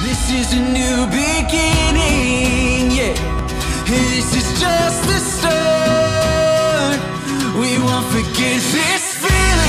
This is a new beginning, yeah. This is just the start. We won't forget this feeling.